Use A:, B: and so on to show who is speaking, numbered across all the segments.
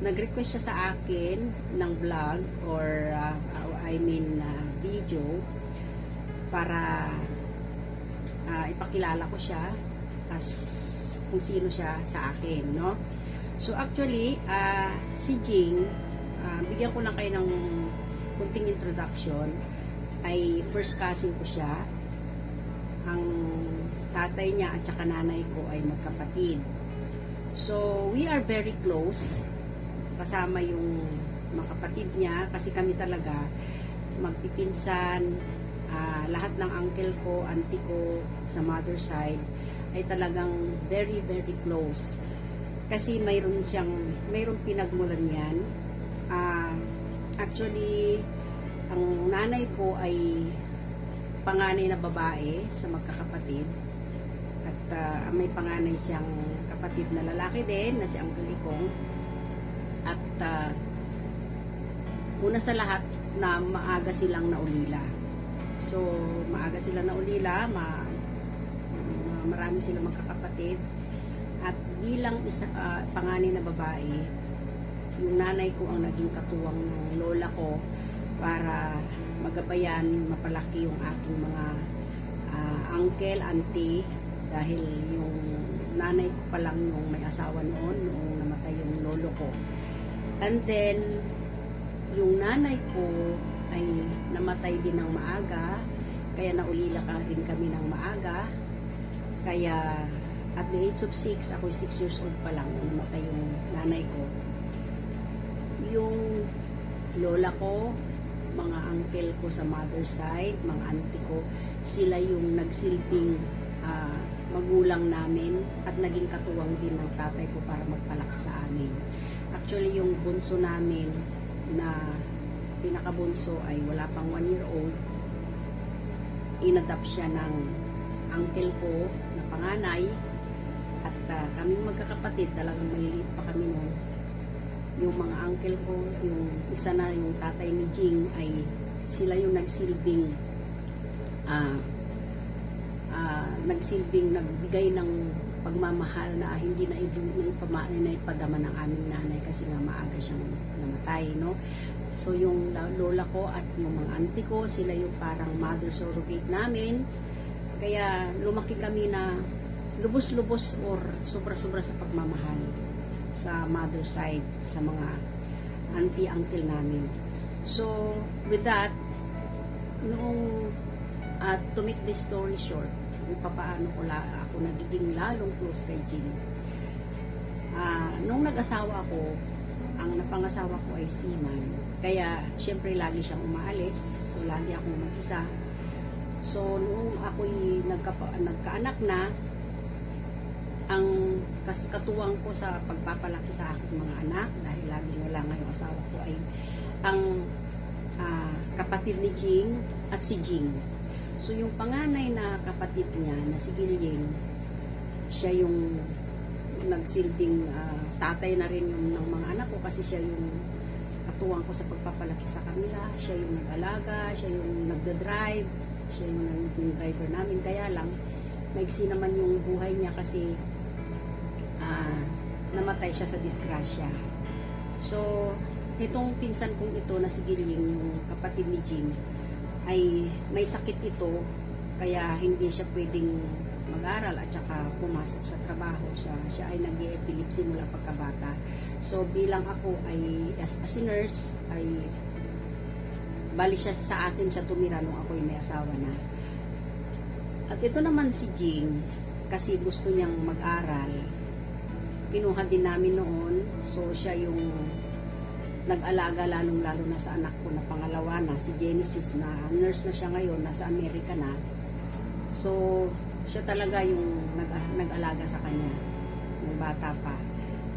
A: nag-request siya sa akin ng vlog or uh, I mean uh, video para uh, ipakilala ko siya as kung sino siya sa akin, no? So actually, uh, si Jing, uh, bigyan ko lang kayo ng kunting introduction, ay first cousin ko siya. Ang tatay niya at saka nanay ko ay magkapatid. So, we are very close. Kasama yung mga kapatid niya kasi kami talaga magpipinsan, uh, lahat ng uncle ko, auntie ko sa mother side ay talagang very, very close. Kasi mayroon siyang, mayroon pinagmulan yan. Uh, actually, ang nanay ko ay panganay na babae sa magkakapatid. At uh, may panganay siyang kapatid na lalaki din, na si Uncle Ikong. Uh, una sa lahat na maaga silang naulila. So, maaga sila naulila, ma marami silang magkakapatid. At bilang isa, uh, panganay na babae, yung nanay ko ang naging katuwang ng lola ko para magabayan, mapalaki yung aking mga uh, uncle, auntie, dahil yung nanay ko pa lang yung may asawa noon, noong namatay yung lolo ko. And then, yung nanay ko ay namatay din ng maaga, kaya naulila ka rin kami ng maaga, kaya at the age of 6, ako 6 years old pa lang nung namatay yung nanay ko. Yung lola ko, mga uncle ko sa mother side, mga auntie ko, sila yung nagsilbing uh, magulang namin at naging katuwang din ng tatay ko para magpalaki sa amin. Actually, yung bunso namin na pinakabunso ay wala pang 1 year old, inadapt siya ng uncle ko na panganay. At uh, kaming magkakapatid talagang maliliit pa kami noon. Yung mga uncle ko yung isa na yung tatay ni Jing ay sila yung nagsilbing uh, uh, nagsilbing nagbigay ng pagmamahal na hindi na, ipama, na ipadama ng aming nanay kasi nga maaga siyang namatay no so yung lola ko at yung mga auntie ko sila yung parang mother surrogate namin kaya lumaki kami na lubos-lubos or sobra-sobra sa pagmamahal sa mother side, sa mga auntie-uncle namin. So, with that, noong uh, to make this story short, kung paano ko la, ako nagiging lalong close kay Jim. Uh, nung nag-asawa ko, ang napangasawa ko ay seaman. Kaya, syempre, lagi siyang umaalis. So, lagi akong mag-isa So, noong ako'y nagka, nagkaanak na, ang katuwang ko sa pagpapalaki sa aking mga anak, dahil lagi wala nga yung asawa ko, ay ang uh, kapatid ni Jing at si Jing. So, yung panganay na kapatid niya, na si Gilying, siya yung nagsilbing uh, tatay na rin yung, ng mga anak ko kasi siya yung katuwang ko sa pagpapalaki sa kanila. Siya yung nag-alaga, siya yung nagda-drive, siya yung naging driver namin. Kaya lang, maigsi naman yung buhay niya kasi uh, namatay siya sa disgrasya. So, itong pinsan kong ito na si Giling, yung kapatid ni Jim, ay may sakit ito kaya hindi siya pwedeng mag-aral at saka pumasok sa trabaho siya. Siya ay nag-epilepsy mula pagkabata. So bilang ako ay as, as a nurse ay Bali siya sa atin siya tumira nung ako may asawa na. At ito naman si Jing, kasi gusto niyang mag-aral. Kinuha din namin noon, so siya yung nag-alaga lalong-lalo na sa anak ko na pangalawa na, si Genesis na nurse na siya ngayon, nasa Amerika na. So, siya talaga yung nag-alaga sa kanya, ng bata pa.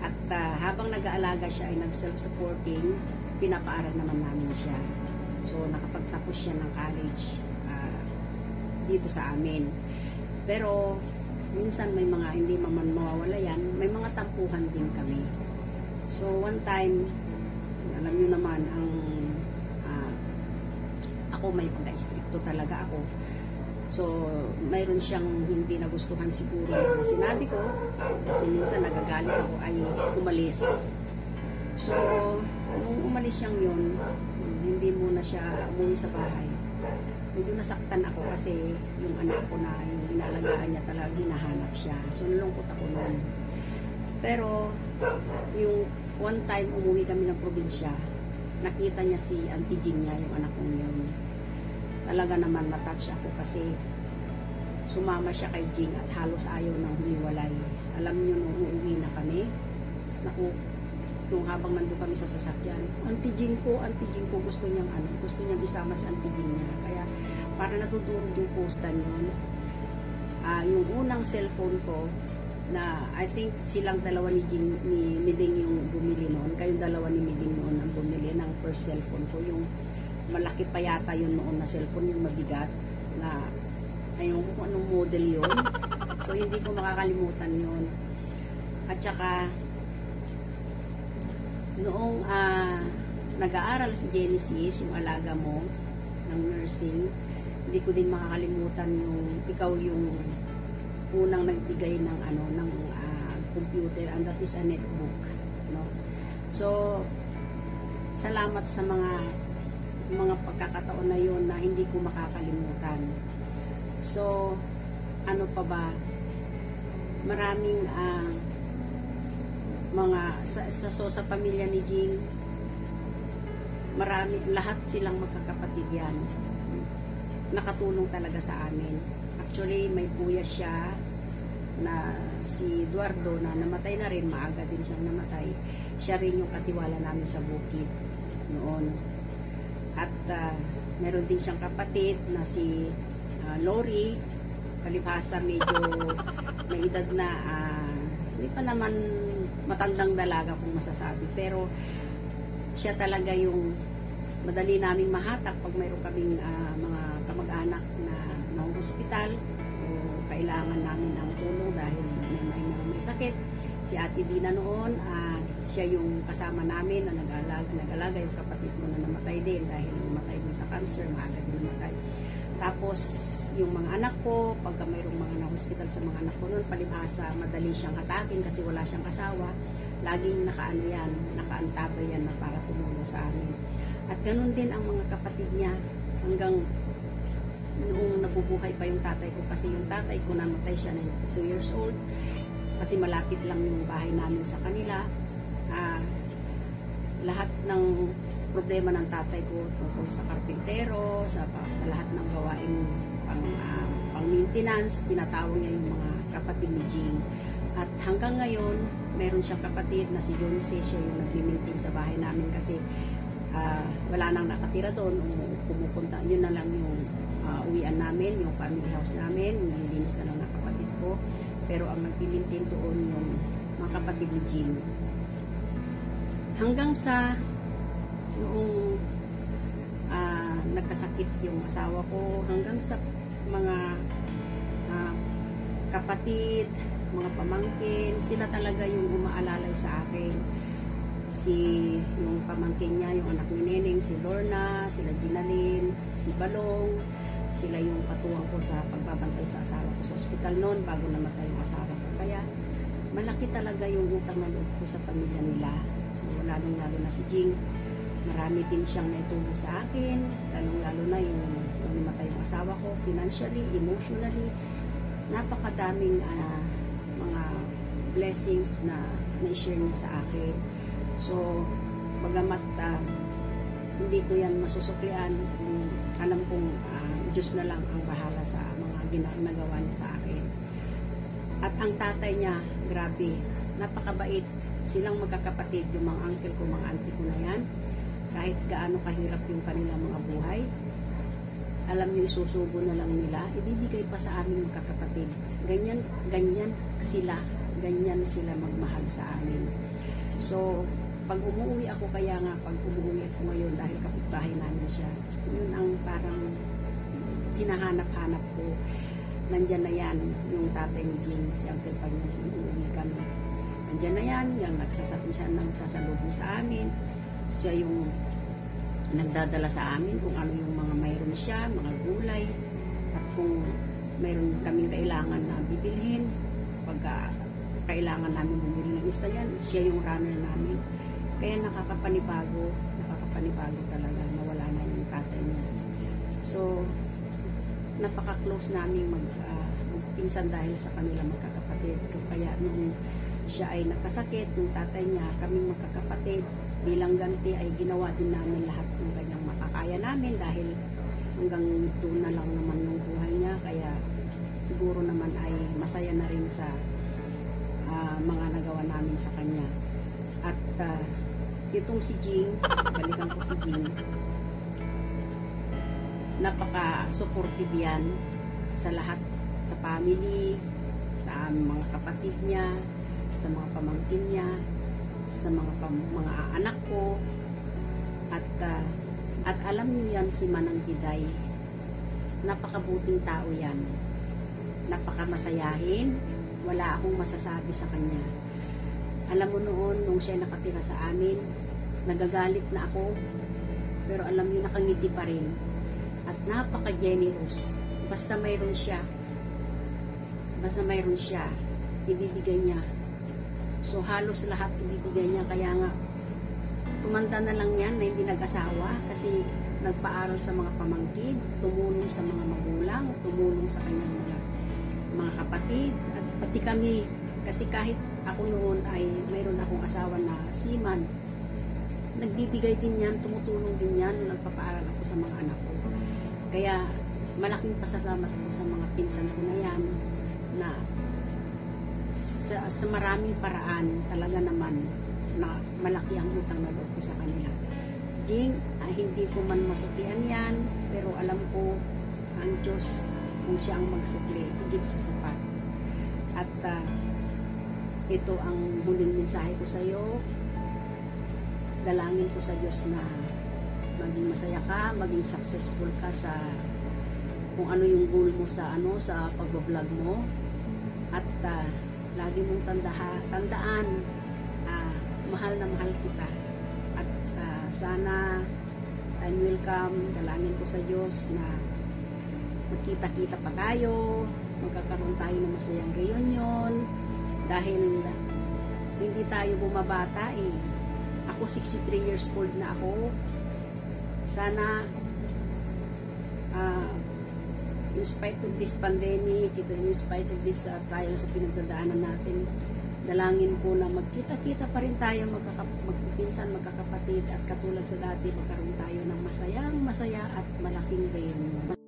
A: At uh, habang nag-aalaga siya ay nag-self-supporting, pinapaaral naman namin siya. So, nakapagtapos siya ng college uh, dito sa amin. Pero, minsan may mga hindi man mawawala yan, may mga tampuhan din kami. So, one time, alam nyo naman, ang uh, ako may pagka-stricto talaga ako. So, mayroon siyang hindi nagustuhan siguro na sinabi ko kasi minsan nagagalit ako ay umalis. So, nung umalis siyang yun, hindi muna siya umuwi sa bahay. Medyo nasaktan ako kasi yung anak ko na yung inalagaan niya talagang hinahanap siya. So, nalungkot ako noon. Pero, yung one time umuwi kami ng probinsya, nakita niya si Auntie Jean niya, yung anak kong yun. Talaga naman matouch ako kasi sumama siya kay Jing at halos ayaw nang humiwalay. Alam niyo nung uuwi na kami, naku, nung habang nandun kami sa sasakyan, Auntie Jing ko, Auntie Jing ko, gusto niyang ano, gusto niyang isama si Auntie Jing niya. Kaya para natutulog yung postan yun. Ah, yung unang cellphone ko, na I think silang dalawa ni, Jing, ni Miding yung bumili noon. Kayong dalawa ni Miding noon ang bumili ng first cellphone ko. Yung malaki pa yata yun noon na cellphone, yung mabigat na ayun kung anong model yun. So, hindi ko makakalimutan yun. At saka, noong ah, nag-aaral si Genesis, yung alaga mo, ng nursing, hindi ko din makakalimutan yung ikaw yung unang nagbigay ng ano ng ah, computer and that is a netbook no so salamat sa mga mga pagkakataon na yun na hindi ko makakalimutan. So ano pa ba? Maraming ah, mga sa, sa, so, sa pamilya ni Jing marami lahat silang magkakapatid yan. Nakatulong talaga sa amin. Actually may kuya siya na si Eduardo na namatay na rin. Maaga din siyang namatay. Siya rin yung katiwala namin sa bukid noon at ah, meron din siyang kapatid na si ah, Lori palibhasa medyo may edad na ah, hindi pa naman matandang dalaga kung masasabi pero siya talaga yung madali naming mahatak pag mayroon kaming ah, mga kamag-anak na na hospital o kailangan namin ng tulong dahil may, may, may sakit. Si Ate Dina noon, ah, siya yung kasama namin na nag-alaga, nag-alaga yung kapatid ko na namatay din dahil namatay din sa cancer, maaga din namatay. Tapos, yung mga anak ko, pagka mayroong mga na-hospital sa mga anak ko noon, palibhasa, madali siyang hatakin kasi wala siyang kasawa. Laging nakaano yan, nakaantabay yan na para tumulong sa amin. At ganun din ang mga kapatid niya hanggang noong nabubuhay pa yung tatay ko kasi yung tatay ko namatay siya na 2 years old kasi malapit lang yung bahay namin sa kanila Ah, lahat ng problema ng tatay ko tungkol sa karpintero sa, sa lahat ng gawaing pang, ah, pang maintenance tinatawag niya yung mga kapatid ni Jean. At hanggang ngayon meron siyang kapatid na si John C. siya yung nag-maintain sa bahay namin kasi ah, wala nang nakatira doon. Umu- pumupunta yun na lang yung ah, uwian namin yung family house namin. Nililinis na lang ng kapatid ko. Pero ang nag-maintain doon yung mga kapatid ni Jean hanggang sa noong ah, nagkasakit yung asawa ko hanggang sa mga ah, kapatid mga pamangkin sila talaga yung umaalalay sa akin. Si yung pamangkin niya yung anak ni Neneng si Lorna sila Dinalin si Balong sila yung katuwang ko sa pagbabantay sa asawa ko sa ospital noon bago namatay yung asawa ko. Kaya malaki talaga yung utang na loob ko sa pamilya nila So, lalong lalo na si Jing, marami din siyang naitulong sa akin, lalong lalo na yung nung yung asawa ko, financially, emotionally, napakadaming ah, mga blessings na na-share niya sa akin. So, bagamat ah, hindi ko yan masusuklian, kung alam kong ah, Diyos na lang ang bahala sa mga ginagawa niya sa akin. At ang tatay niya, grabe, napakabait. Silang magkakapatid, yung mga uncle ko, mga auntie ko na yan. Kahit gaano kahirap yung kanilang mga buhay, alam niyo, isusubo na lang nila, ibibigay pa sa amin yung kakapatid. Ganyan, ganyan sila, ganyan sila magmahal sa amin. So, pag umuwi ako, kaya nga, pag umuwi ako ngayon, dahil kapitbahay namin siya, yun ang parang hinahanap-hanap ko. Nandyan na yan, yung tatay ni Jim, si Uncle kami. Nandyan na yan, yung nagsasabi siya, nagsasalubong sa amin. Siya yung nagdadala sa amin kung ano yung mga mayroon siya, mga gulay, at kung mayroon kaming kailangan na bibilhin, pagka kailangan namin bumili ng isda yan, siya yung runner namin. Kaya nakakapanibago, nakakapanibago talaga na wala na yung tatay niya. So, napaka-close namin mag, ah, magpinsan dahil sa kanila magkakapatid. Kaya nung siya ay nakasakit, yung tatay niya, kami magkakapatid, bilang ganti ay ginawa din namin lahat ng kanyang makakaya namin dahil hanggang doon na lang naman yung buhay niya. Kaya siguro naman ay masaya na rin sa ah, mga nagawa namin sa kanya. At ah, itong si Jing, balikan ko si Jing, napaka-supportive yan sa lahat, sa family, sa mga kapatid niya, sa mga pamangkin niya, sa mga pam- mga anak ko, at ah, at alam niyo yan si Manang Piday, napakabuting tao yan, napakamasayahin, wala akong masasabi sa kanya. Alam mo noon, nung siya nakatira sa amin, nagagalit na ako, pero alam niyo, nakangiti pa rin. At napaka-generous. Basta mayroon siya, basta mayroon siya, ibibigay niya. So halos lahat ibibigay niya, kaya nga, tumanda na lang yan na hindi nag-asawa kasi nagpaaral sa mga pamangkin, tumulong sa mga magulang, tumulong sa kanyang mga mga kapatid, at pati kami, kasi kahit ako noon ay mayroon akong asawa na seaman, nagbibigay din yan, tumutulong din yan, nagpapaaral ako sa mga anak ko. Kaya malaking pasasalamat ko sa mga pinsan ko na yan na sa, sa maraming paraan talaga naman na malaki ang utang na loob ko sa kanila. Jing, ah, hindi ko man masuklian yan, pero alam ko ang Diyos kung siya ang magsukli, higit sa sapat. At ah, ito ang huling mensahe ko sa iyo. Dalangin ko sa Diyos na maging masaya ka, maging successful ka sa kung ano yung goal mo sa ano sa pagbo-vlog mo at ah, lagi mong tandaha, tandaan ah, mahal na mahal kita. At ah, sana time will come dalangin ko sa Diyos na magkita-kita pa tayo magkakaroon tayo ng masayang reunion. Dahil hindi tayo bumabata eh. Ako 63 years old na ako. Sana ah, in spite of this pandemic, ito in spite of this uh, trial sa pinagdadaanan natin, dalangin ko na magkita-kita pa rin tayo, magkaka- magpipinsan, magkakapatid, at katulad sa dati, magkaroon tayo ng masayang masaya at malaking reunion.